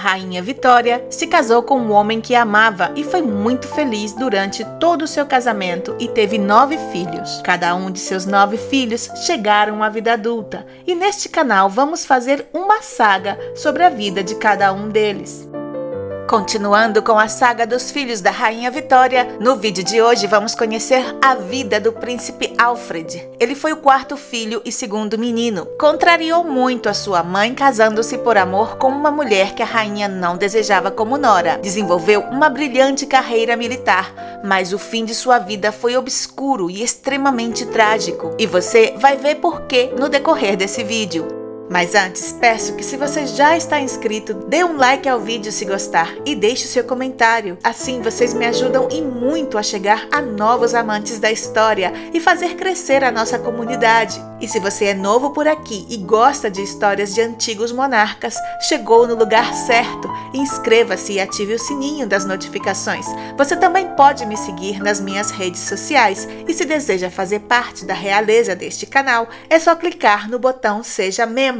rainha Vitória se casou com um homem que amava e foi muito feliz durante todo o seu casamento e teve nove filhos. Cada um de seus nove filhos chegaram à vida adulta e neste canal vamos fazer uma saga sobre a vida de cada um deles. Continuando com a saga dos filhos da Rainha Vitória, no vídeo de hoje vamos conhecer a vida do príncipe Alfred. Ele foi o quarto filho e segundo menino. Contrariou muito a sua mãe casando-se por amor com uma mulher que a rainha não desejava como nora. Desenvolveu uma brilhante carreira militar, mas o fim de sua vida foi obscuro e extremamente trágico. E você vai ver por quê no decorrer desse vídeo. Mas antes, peço que se você já está inscrito, dê um like ao vídeo se gostar e deixe seu comentário. Assim vocês me ajudam e muito a chegar a novos amantes da história e fazer crescer a nossa comunidade. E se você é novo por aqui e gosta de histórias de antigos monarcas, chegou no lugar certo. Inscreva-se e ative o sininho das notificações. Você também pode me seguir nas minhas redes sociais e se deseja fazer parte da realeza deste canal, é só clicar no botão Seja Membro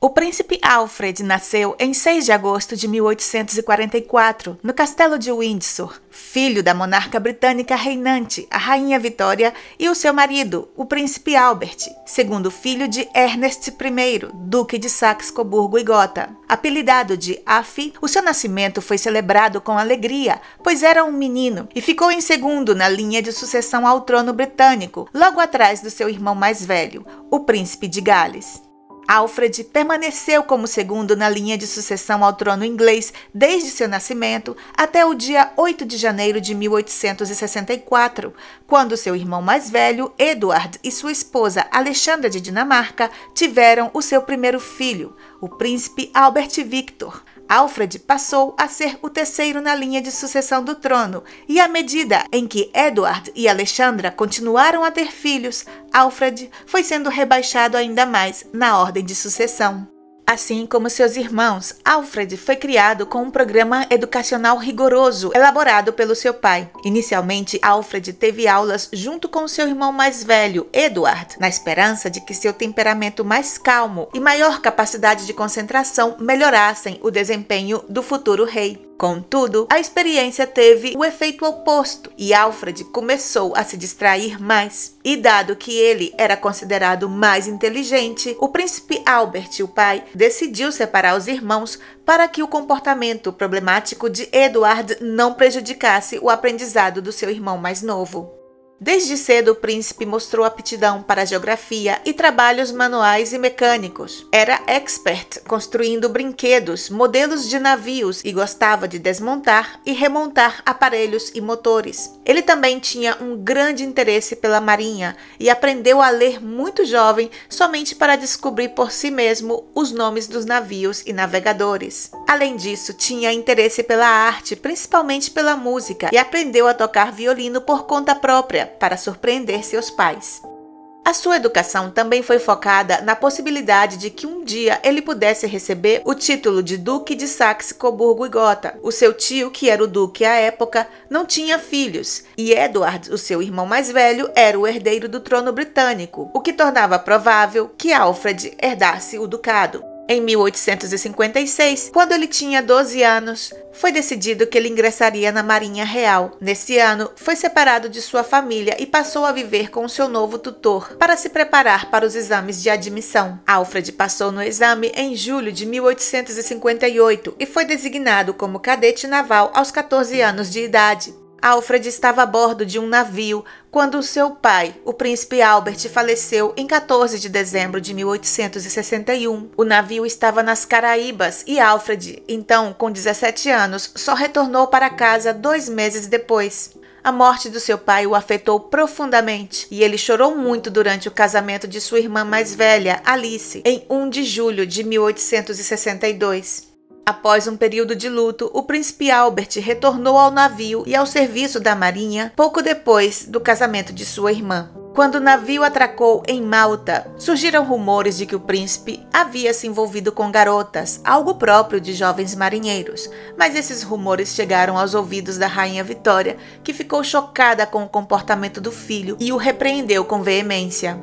O príncipe Alfred nasceu em 6 de agosto de 1844, no castelo de Windsor, filho da monarca britânica reinante, a rainha Vitória, e o seu marido, o príncipe Albert, segundo filho de Ernest I, duque de Saxe-Coburgo e Gotha. Apelidado de Affi, o seu nascimento foi celebrado com alegria, pois era um menino e ficou em segundo na linha de sucessão ao trono britânico, logo atrás do seu irmão mais velho, o príncipe de Gales. Alfred permaneceu como segundo na linha de sucessão ao trono inglês desde seu nascimento até o dia 8 de janeiro de 1864, quando seu irmão mais velho, Edward, e sua esposa Alexandra de Dinamarca tiveram o seu primeiro filho, o príncipe Albert Victor. Alfred passou a ser o terceiro na linha de sucessão do trono, e à medida em que Edward e Alexandra continuaram a ter filhos, Alfred foi sendo rebaixado ainda mais na ordem de sucessão. Assim como seus irmãos, Alfred foi criado com um programa educacional rigoroso elaborado pelo seu pai. Inicialmente, Alfred teve aulas junto com seu irmão mais velho, Edward, na esperança de que seu temperamento mais calmo e maior capacidade de concentração melhorassem o desempenho do futuro rei. Contudo, a experiência teve o efeito oposto e Alfred começou a se distrair mais. E dado que ele era considerado mais inteligente, o príncipe Albert, o pai, decidiu separar os irmãos para que o comportamento problemático de Edward não prejudicasse o aprendizado do seu irmão mais novo. Desde cedo, o príncipe mostrou aptidão para geografia e trabalhos manuais e mecânicos. Era expert construindo brinquedos, modelos de navios e gostava de desmontar e remontar aparelhos e motores. Ele também tinha um grande interesse pela marinha e aprendeu a ler muito jovem somente para descobrir por si mesmo os nomes dos navios e navegadores. Além disso, tinha interesse pela arte, principalmente pela música, e aprendeu a tocar violino por conta própria para surpreender seus pais. A sua educação também foi focada na possibilidade de que um dia ele pudesse receber o título de Duque de Saxe, Coburgo e Gotha. O seu tio, que era o duque à época, não tinha filhos, e Edward, o seu irmão mais velho, era o herdeiro do trono britânico, o que tornava provável que Alfred herdasse o ducado. Em 1856, quando ele tinha 12 anos, foi decidido que ele ingressaria na Marinha Real. Nesse ano, foi separado de sua família e passou a viver com seu novo tutor para se preparar para os exames de admissão. Alfred passou no exame em julho de 1858 e foi designado como cadete naval aos 14 anos de idade. Alfred estava a bordo de um navio quando seu pai, o príncipe Albert, faleceu em 14 de dezembro de 1861. O navio estava nas Caraíbas e Alfred, então com 17 anos, só retornou para casa dois meses depois. A morte do seu pai o afetou profundamente e ele chorou muito durante o casamento de sua irmã mais velha, Alice, em 1 de julho de 1862. Após um período de luto, o príncipe Albert retornou ao navio e ao serviço da marinha pouco depois do casamento de sua irmã. Quando o navio atracou em Malta, surgiram rumores de que o príncipe havia se envolvido com garotas, algo próprio de jovens marinheiros. Mas esses rumores chegaram aos ouvidos da rainha Vitória, que ficou chocada com o comportamento do filho e o repreendeu com veemência.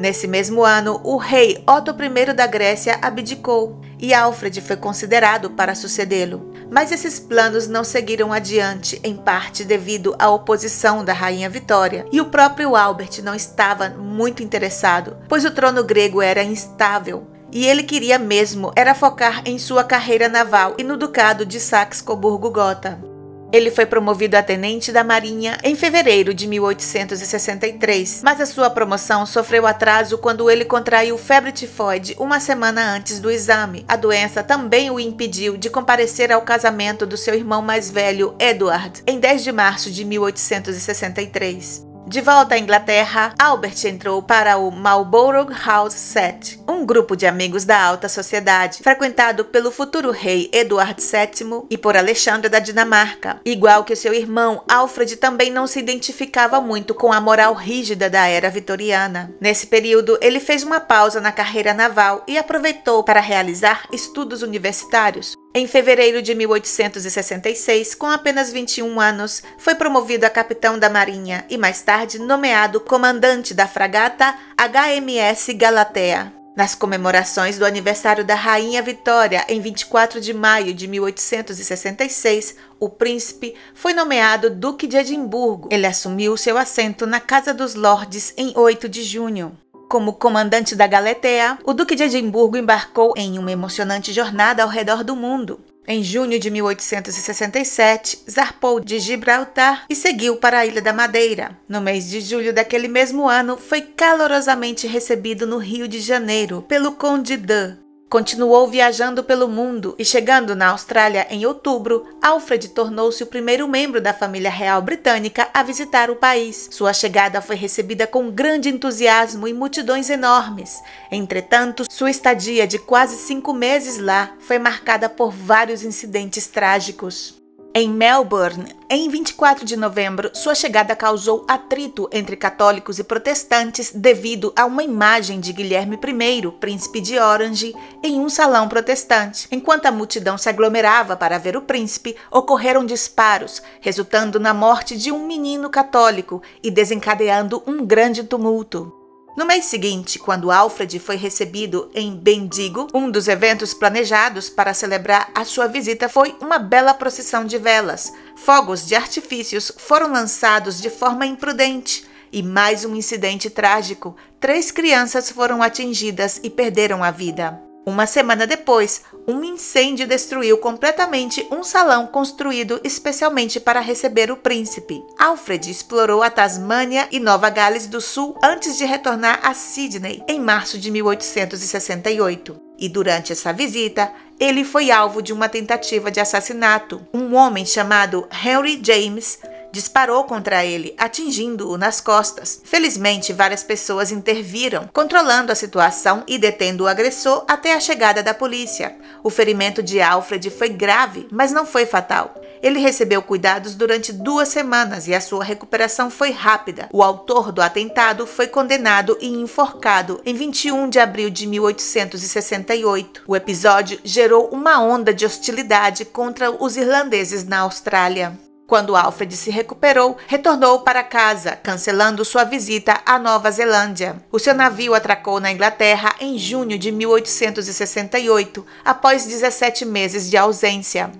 Nesse mesmo ano, o rei Otto I da Grécia abdicou e Alfred foi considerado para sucedê-lo. Mas esses planos não seguiram adiante, em parte devido à oposição da rainha Vitória, e o próprio Albert não estava muito interessado, pois o trono grego era instável e ele queria mesmo era focar em sua carreira naval e no ducado de Saxe-Coburgo-Gotha. Ele foi promovido a tenente da Marinha em fevereiro de 1863, mas a sua promoção sofreu atraso quando ele contraiu febre tifoide uma semana antes do exame. A doença também o impediu de comparecer ao casamento do seu irmão mais velho, Edward, em 10 de março de 1863. De volta à Inglaterra, Albert entrou para o Marlborough House Set, um grupo de amigos da alta sociedade, frequentado pelo futuro rei Eduardo VII e por Alexandre da Dinamarca. Igual que seu irmão, Alfred também não se identificava muito com a moral rígida da era vitoriana. Nesse período, ele fez uma pausa na carreira naval e aproveitou para realizar estudos universitários, em fevereiro de 1866, com apenas 21 anos, foi promovido a capitão da Marinha e mais tarde nomeado comandante da fragata HMS Galatea. Nas comemorações do aniversário da Rainha Vitória, em 24 de maio de 1866, o príncipe foi nomeado Duque de Edimburgo. Ele assumiu seu assento na Casa dos Lordes em 8 de junho. Como comandante da Galetea, o Duque de Edimburgo embarcou em uma emocionante jornada ao redor do mundo. Em junho de 1867, zarpou de Gibraltar e seguiu para a Ilha da Madeira. No mês de julho daquele mesmo ano, foi calorosamente recebido no Rio de Janeiro pelo Conde de Continuou viajando pelo mundo e, chegando na Austrália em outubro, Alfred tornou-se o primeiro membro da família real britânica a visitar o país. Sua chegada foi recebida com grande entusiasmo e multidões enormes. Entretanto, sua estadia de quase cinco meses lá foi marcada por vários incidentes trágicos. Em Melbourne, em 24 de novembro, sua chegada causou atrito entre católicos e protestantes devido a uma imagem de Guilherme I, príncipe de Orange, em um salão protestante. Enquanto a multidão se aglomerava para ver o príncipe, ocorreram disparos, resultando na morte de um menino católico e desencadeando um grande tumulto. No mês seguinte, quando Alfred foi recebido em Bendigo, um dos eventos planejados para celebrar a sua visita foi uma bela procissão de velas. Fogos de artifícios foram lançados de forma imprudente e mais um incidente trágico. Três crianças foram atingidas e perderam a vida. Uma semana depois, um incêndio destruiu completamente um salão construído especialmente para receber o príncipe. Alfred explorou a Tasmânia e Nova Gales do Sul antes de retornar a Sydney em março de 1868. E durante essa visita, ele foi alvo de uma tentativa de assassinato. Um homem chamado Henry James disparou contra ele, atingindo-o nas costas. Felizmente, várias pessoas interviram, controlando a situação e detendo o agressor até a chegada da polícia. O ferimento de Alfred foi grave, mas não foi fatal. Ele recebeu cuidados durante duas semanas e a sua recuperação foi rápida. O autor do atentado foi condenado e enforcado em 21 de abril de 1868. O episódio gerou uma onda de hostilidade contra os irlandeses na Austrália. Quando Alfred se recuperou, retornou para casa, cancelando sua visita à Nova Zelândia. O seu navio atracou na Inglaterra em junho de 1868, após 17 meses de ausência.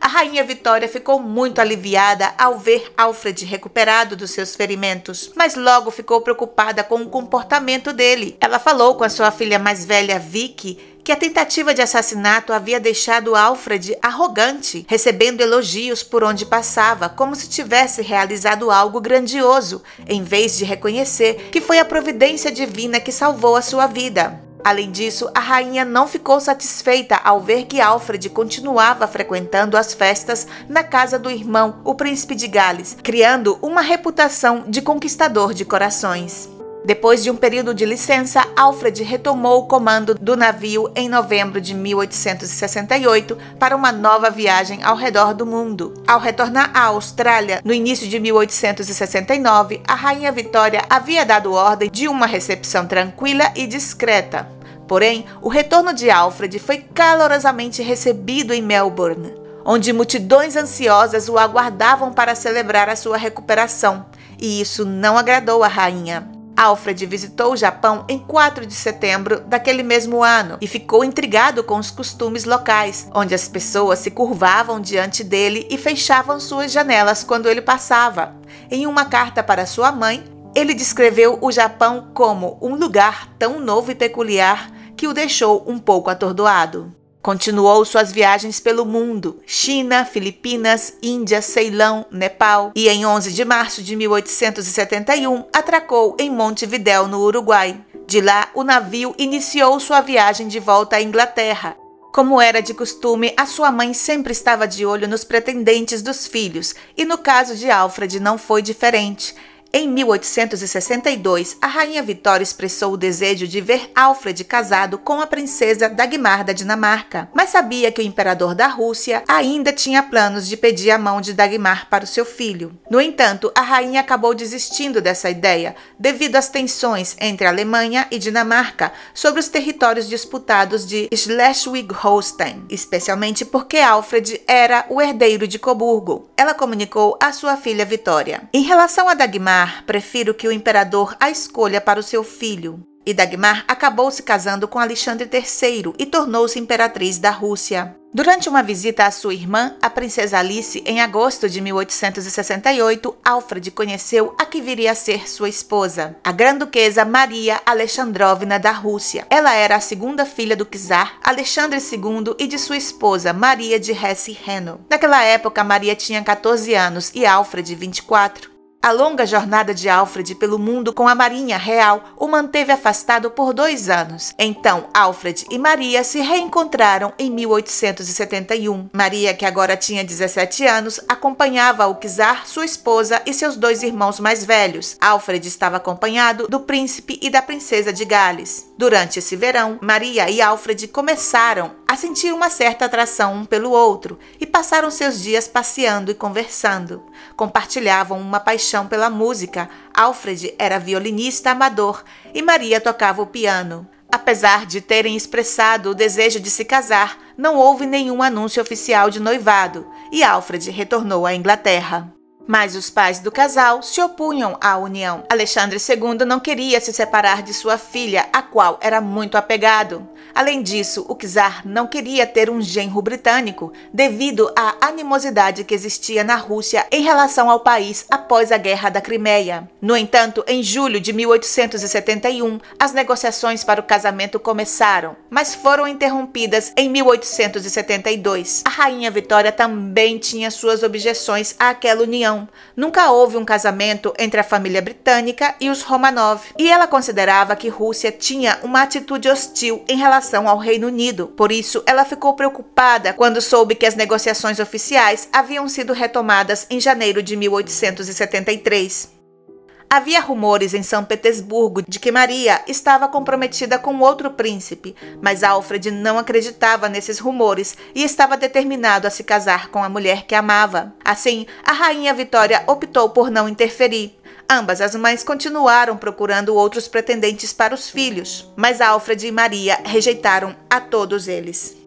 A rainha Vitória ficou muito aliviada ao ver Alfred recuperado dos seus ferimentos, mas logo ficou preocupada com o comportamento dele. Ela falou com a sua filha mais velha, Vicky, que a tentativa de assassinato havia deixado Alfred arrogante, recebendo elogios por onde passava, como se tivesse realizado algo grandioso, em vez de reconhecer que foi a providência divina que salvou a sua vida. Além disso, a rainha não ficou satisfeita ao ver que Alfred continuava frequentando as festas na casa do irmão, o príncipe de Gales, criando uma reputação de conquistador de corações. Depois de um período de licença, Alfred retomou o comando do navio em novembro de 1868 para uma nova viagem ao redor do mundo. Ao retornar à Austrália no início de 1869, a Rainha Vitória havia dado ordem de uma recepção tranquila e discreta. Porém, o retorno de Alfred foi calorosamente recebido em Melbourne, onde multidões ansiosas o aguardavam para celebrar a sua recuperação, e isso não agradou a rainha. Alfred visitou o Japão em 4 de setembro daquele mesmo ano e ficou intrigado com os costumes locais, onde as pessoas se curvavam diante dele e fechavam suas janelas quando ele passava. Em uma carta para sua mãe, ele descreveu o Japão como um lugar tão novo e peculiar que o deixou um pouco atordoado. Continuou suas viagens pelo mundo, China, Filipinas, Índia, Ceilão, Nepal e em 11 de março de 1871 atracou em Montevidéu, no Uruguai. De lá, o navio iniciou sua viagem de volta à Inglaterra. Como era de costume, a sua mãe sempre estava de olho nos pretendentes dos filhos, e no caso de Alfred não foi diferente. Em 1862, a rainha Vitória expressou o desejo de ver Alfred casado com a princesa Dagmar da Dinamarca, mas sabia que o imperador da Rússia ainda tinha planos de pedir a mão de Dagmar para o seu filho. No entanto, a rainha acabou desistindo dessa ideia devido às tensões entre Alemanha e Dinamarca sobre os territórios disputados de Schleswig-Holstein, especialmente porque Alfred era o herdeiro de Coburgo. Ela comunicou à sua filha Vitória. Em relação a Dagmar, Dagmar, prefiro que o imperador a escolha para o seu filho. E Dagmar acabou se casando com Alexandre III e tornou-se imperatriz da Rússia. Durante uma visita à sua irmã, a princesa Alice, em agosto de 1868, Alfred conheceu a que viria a ser sua esposa, a grã-duquesa Maria Alexandrovna da Rússia. Ela era a segunda filha do czar Alexandre II e de sua esposa Maria de Hesse-Reno. Naquela época, Maria tinha 14 anos e Alfred 24. A longa jornada de Alfred pelo mundo com a Marinha Real o manteve afastado por dois anos. Então, Alfred e Maria se reencontraram em 1871. Maria, que agora tinha 17 anos, acompanhava o czar, sua esposa e seus dois irmãos mais velhos. Alfred estava acompanhado do príncipe e da princesa de Gales. Durante esse verão, Maria e Alfred começaram a sentir uma certa atração um pelo outro e passaram seus dias passeando e conversando. Compartilhavam uma paixão pela música. Alfred era violinista amador e Maria tocava o piano. Apesar de terem expressado o desejo de se casar, não houve nenhum anúncio oficial de noivado e Alfred retornou à Inglaterra. Mas os pais do casal se opunham à união. Alexandre II não queria se separar de sua filha, a qual era muito apegado. Além disso, o czar não queria ter um genro britânico, devido à animosidade que existia na Rússia em relação ao país após a Guerra da Crimeia. No entanto, em julho de 1871, as negociações para o casamento começaram, mas foram interrompidas em 1872. A rainha Vitória também tinha suas objeções àquela união Nunca houve um casamento entre a família britânica e os Romanov, e ela considerava que Rússia tinha uma atitude hostil em relação ao Reino Unido. Por isso, ela ficou preocupada quando soube que as negociações oficiais haviam sido retomadas em janeiro de 1873. Havia rumores em São Petersburgo de que Maria estava comprometida com outro príncipe, mas Alfred não acreditava nesses rumores e estava determinado a se casar com a mulher que amava. Assim, a rainha Vitória optou por não interferir. Ambas as mães continuaram procurando outros pretendentes para os filhos, mas Alfred e Maria rejeitaram a todos eles.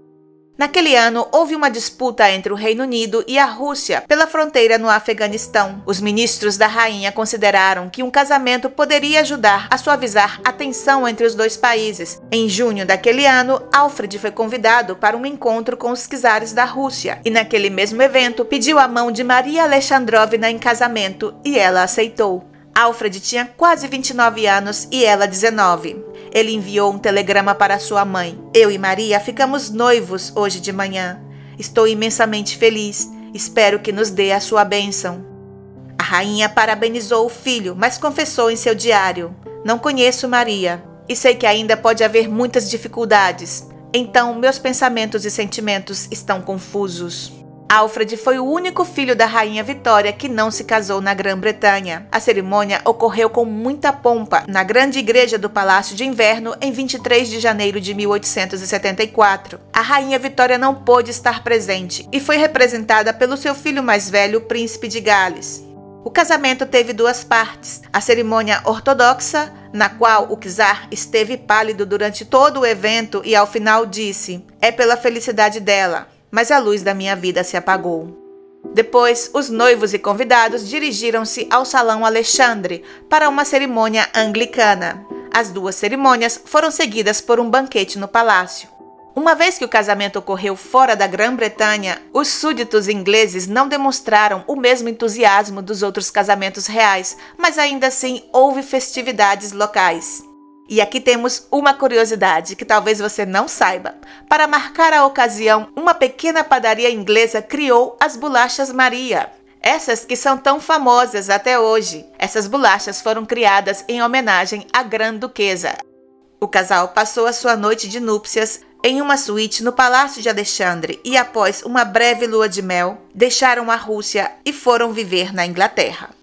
Naquele ano, houve uma disputa entre o Reino Unido e a Rússia pela fronteira no Afeganistão. Os ministros da rainha consideraram que um casamento poderia ajudar a suavizar a tensão entre os dois países. Em junho daquele ano, Alfred foi convidado para um encontro com os czares da Rússia e, naquele mesmo evento, pediu a mão de Maria Alexandrovna em casamento e ela aceitou. Alfred tinha quase 29 anos e ela 19. Ele enviou um telegrama para sua mãe. Eu e Maria ficamos noivos hoje de manhã. Estou imensamente feliz. Espero que nos dê a sua bênção. A rainha parabenizou o filho, mas confessou em seu diário: Não conheço Maria e sei que ainda pode haver muitas dificuldades. Então, meus pensamentos e sentimentos estão confusos. Alfred foi o único filho da rainha Vitória que não se casou na Grã-Bretanha. A cerimônia ocorreu com muita pompa na grande igreja do Palácio de Inverno em 23 de janeiro de 1874. A rainha Vitória não pôde estar presente e foi representada pelo seu filho mais velho, o príncipe de Gales. O casamento teve duas partes: a cerimônia ortodoxa, na qual o czar esteve pálido durante todo o evento e ao final disse: É pela felicidade dela mas a luz da minha vida se apagou. Depois, os noivos e convidados dirigiram-se ao Salão Alexandre para uma cerimônia anglicana. As duas cerimônias foram seguidas por um banquete no palácio. Uma vez que o casamento ocorreu fora da Grã-Bretanha, os súditos ingleses não demonstraram o mesmo entusiasmo dos outros casamentos reais, mas ainda assim houve festividades locais. E aqui temos uma curiosidade que talvez você não saiba. Para marcar a ocasião, uma pequena padaria inglesa criou as bolachas Maria. Essas que são tão famosas até hoje. Essas bolachas foram criadas em homenagem à Grã-Duquesa. O casal passou a sua noite de núpcias em uma suíte no Palácio de Alexandre e, após uma breve lua de mel, deixaram a Rússia e foram viver na Inglaterra.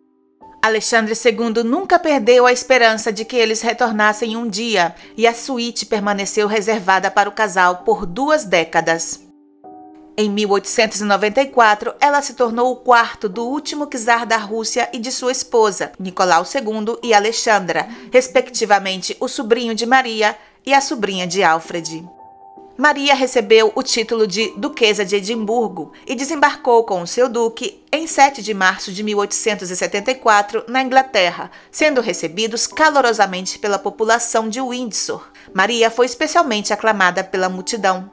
Alexandre II nunca perdeu a esperança de que eles retornassem um dia e a suíte permaneceu reservada para o casal por duas décadas. Em 1894, ela se tornou o quarto do último czar da Rússia e de sua esposa, Nicolau II e Alexandra, respectivamente o sobrinho de Maria e a sobrinha de Alfred. Maria recebeu o título de Duquesa de Edimburgo e desembarcou com o seu duque em 7 de março de 1874 na Inglaterra, sendo recebidos calorosamente pela população de Windsor. Maria foi especialmente aclamada pela multidão.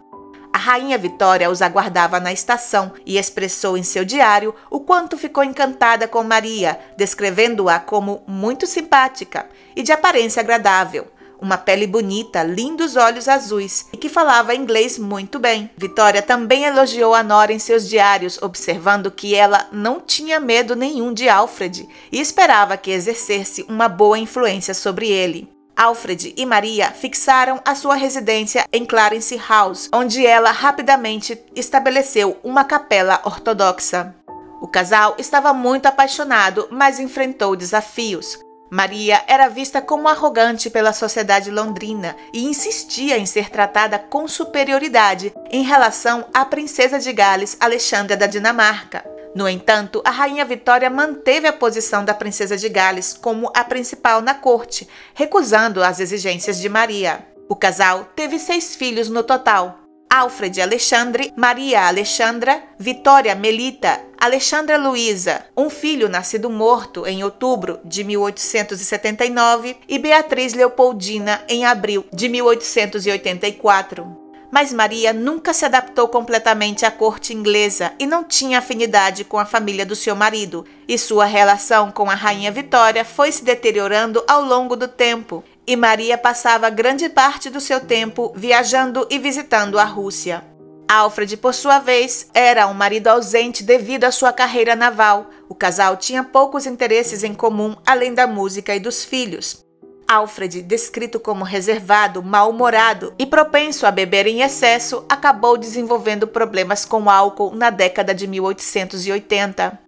A rainha Vitória os aguardava na estação e expressou em seu diário o quanto ficou encantada com Maria, descrevendo-a como muito simpática e de aparência agradável uma pele bonita, lindos olhos azuis e que falava inglês muito bem. Vitória também elogiou a Nora em seus diários, observando que ela não tinha medo nenhum de Alfred e esperava que exercesse uma boa influência sobre ele. Alfred e Maria fixaram a sua residência em Clarence House, onde ela rapidamente estabeleceu uma capela ortodoxa. O casal estava muito apaixonado, mas enfrentou desafios. Maria era vista como arrogante pela sociedade londrina e insistia em ser tratada com superioridade em relação à princesa de Gales, Alexandra da Dinamarca. No entanto, a rainha Vitória manteve a posição da princesa de Gales como a principal na corte, recusando as exigências de Maria. O casal teve seis filhos no total, Alfred Alexandre, Maria Alexandra, Vitória Melita, Alexandra Luísa, um filho nascido morto em outubro de 1879 e Beatriz Leopoldina em abril de 1884. Mas Maria nunca se adaptou completamente à corte inglesa e não tinha afinidade com a família do seu marido, e sua relação com a rainha Vitória foi se deteriorando ao longo do tempo, e Maria passava grande parte do seu tempo viajando e visitando a Rússia. Alfred, por sua vez, era um marido ausente devido à sua carreira naval. O casal tinha poucos interesses em comum além da música e dos filhos. Alfred, descrito como reservado, mal-humorado e propenso a beber em excesso, acabou desenvolvendo problemas com álcool na década de 1880.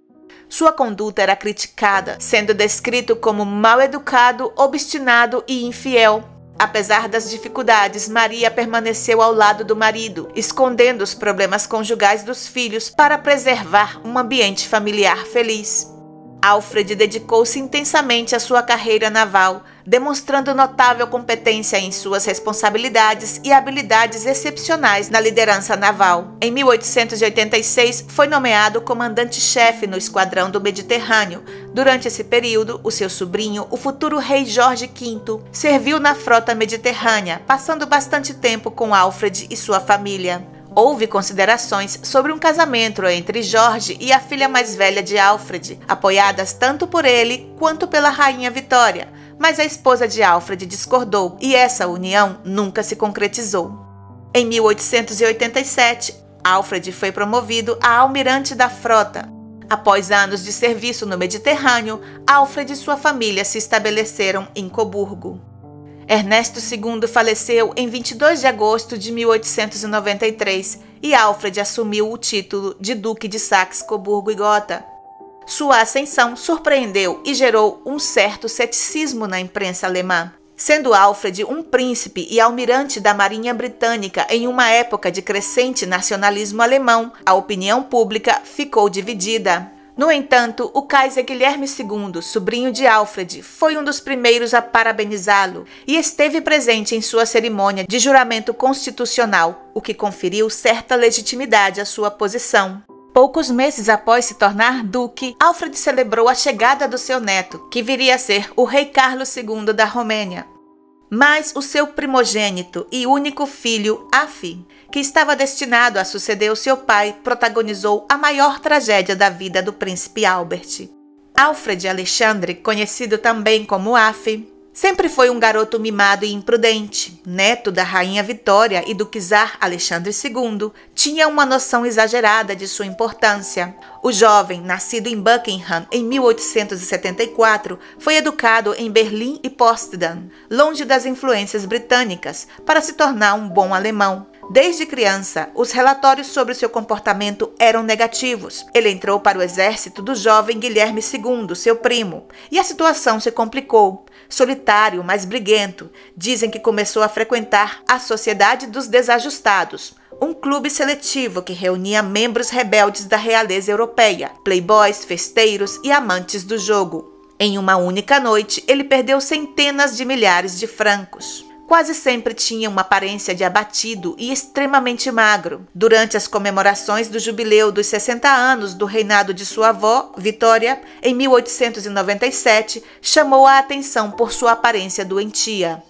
Sua conduta era criticada, sendo descrito como mal educado, obstinado e infiel. Apesar das dificuldades, Maria permaneceu ao lado do marido, escondendo os problemas conjugais dos filhos para preservar um ambiente familiar feliz. Alfred dedicou-se intensamente à sua carreira naval, demonstrando notável competência em suas responsabilidades e habilidades excepcionais na liderança naval. Em 1886, foi nomeado comandante-chefe no Esquadrão do Mediterrâneo. Durante esse período, o seu sobrinho, o futuro rei Jorge V, serviu na frota mediterrânea, passando bastante tempo com Alfred e sua família houve considerações sobre um casamento entre Jorge e a filha mais velha de Alfred, apoiadas tanto por ele quanto pela rainha Vitória, mas a esposa de Alfred discordou e essa união nunca se concretizou. Em 1887, Alfred foi promovido a almirante da frota. Após anos de serviço no Mediterrâneo, Alfred e sua família se estabeleceram em Coburgo. Ernesto II faleceu em 22 de agosto de 1893 e Alfred assumiu o título de Duque de Saxe-Coburgo e Gotha. Sua ascensão surpreendeu e gerou um certo ceticismo na imprensa alemã. Sendo Alfred um príncipe e almirante da Marinha Britânica em uma época de crescente nacionalismo alemão, a opinião pública ficou dividida. No entanto, o Kaiser Guilherme II, sobrinho de Alfred, foi um dos primeiros a parabenizá-lo e esteve presente em sua cerimônia de juramento constitucional, o que conferiu certa legitimidade à sua posição. Poucos meses após se tornar duque, Alfred celebrou a chegada do seu neto, que viria a ser o rei Carlos II da Romênia. Mas o seu primogênito e único filho, Afi, que estava destinado a suceder o seu pai, protagonizou a maior tragédia da vida do príncipe Albert. Alfred Alexandre, conhecido também como Afi, Sempre foi um garoto mimado e imprudente. Neto da rainha Vitória e do czar Alexandre II, tinha uma noção exagerada de sua importância. O jovem, nascido em Buckingham em 1874, foi educado em Berlim e Potsdam, longe das influências britânicas, para se tornar um bom alemão. Desde criança, os relatórios sobre seu comportamento eram negativos. Ele entrou para o exército do jovem Guilherme II, seu primo, e a situação se complicou. Solitário, mas briguento, dizem que começou a frequentar a Sociedade dos Desajustados, um clube seletivo que reunia membros rebeldes da realeza europeia, playboys, festeiros e amantes do jogo. Em uma única noite, ele perdeu centenas de milhares de francos quase sempre tinha uma aparência de abatido e extremamente magro. Durante as comemorações do jubileu dos 60 anos do reinado de sua avó, Vitória, em 1897, chamou a atenção por sua aparência doentia.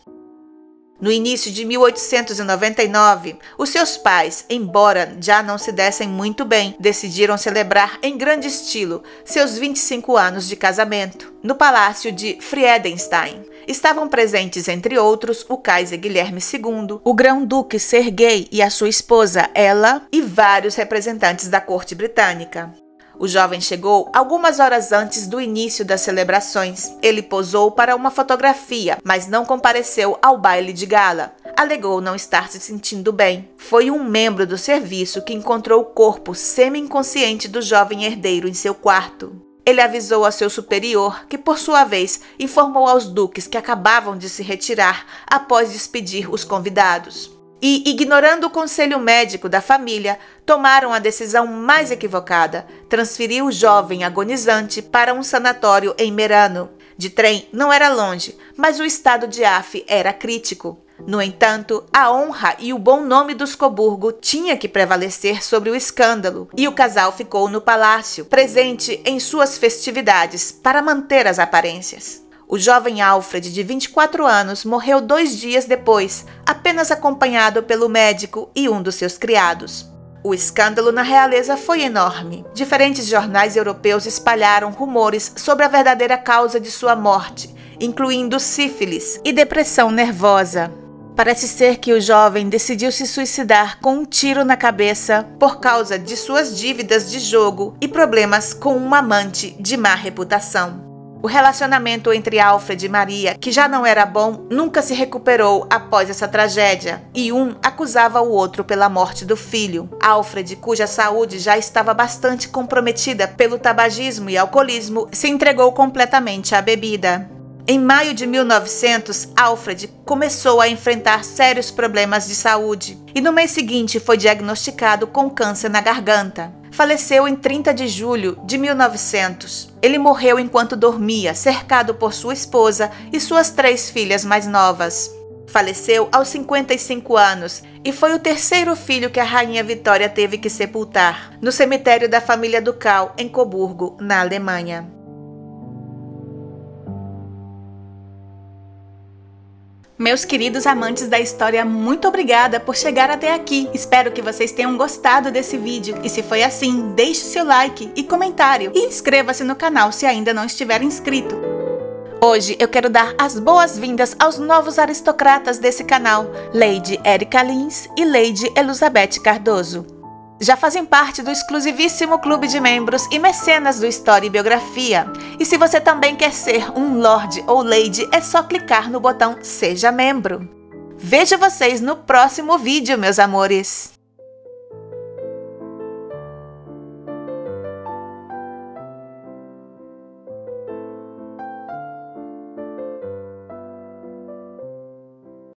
No início de 1899, os seus pais, embora já não se dessem muito bem, decidiram celebrar em grande estilo seus 25 anos de casamento no palácio de Friedenstein. Estavam presentes, entre outros, o Kaiser Guilherme II, o Grão-Duque Sergei e a sua esposa Ella e vários representantes da corte britânica. O jovem chegou algumas horas antes do início das celebrações. Ele posou para uma fotografia, mas não compareceu ao baile de gala. Alegou não estar se sentindo bem. Foi um membro do serviço que encontrou o corpo semi-inconsciente do jovem herdeiro em seu quarto. Ele avisou a seu superior, que por sua vez informou aos duques que acabavam de se retirar após despedir os convidados e, ignorando o conselho médico da família, tomaram a decisão mais equivocada: transferir o jovem agonizante para um sanatório em Merano. De trem não era longe, mas o estado de Af era crítico. No entanto, a honra e o bom nome dos Coburgo tinha que prevalecer sobre o escândalo, e o casal ficou no palácio, presente em suas festividades, para manter as aparências. O jovem Alfred, de 24 anos, morreu dois dias depois, apenas acompanhado pelo médico e um dos seus criados. O escândalo na realeza foi enorme. Diferentes jornais europeus espalharam rumores sobre a verdadeira causa de sua morte, incluindo sífilis e depressão nervosa. Parece ser que o jovem decidiu se suicidar com um tiro na cabeça por causa de suas dívidas de jogo e problemas com um amante de má reputação. O relacionamento entre Alfred e Maria, que já não era bom, nunca se recuperou após essa tragédia, e um acusava o outro pela morte do filho. Alfred, cuja saúde já estava bastante comprometida pelo tabagismo e alcoolismo, se entregou completamente à bebida. Em maio de 1900, Alfred começou a enfrentar sérios problemas de saúde e no mês seguinte foi diagnosticado com câncer na garganta faleceu em 30 de julho de 1900. Ele morreu enquanto dormia, cercado por sua esposa e suas três filhas mais novas. Faleceu aos 55 anos e foi o terceiro filho que a rainha Vitória teve que sepultar, no cemitério da família ducal em Coburgo, na Alemanha. Meus queridos amantes da história, muito obrigada por chegar até aqui. Espero que vocês tenham gostado desse vídeo. E se foi assim, deixe seu like e comentário. E inscreva-se no canal se ainda não estiver inscrito. Hoje eu quero dar as boas-vindas aos novos aristocratas desse canal, Lady Erika Lins e Lady Elizabeth Cardoso já fazem parte do exclusivíssimo clube de membros e mecenas do História e Biografia. E se você também quer ser um Lord ou Lady, é só clicar no botão Seja Membro. Vejo vocês no próximo vídeo, meus amores!